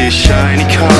see shiny cars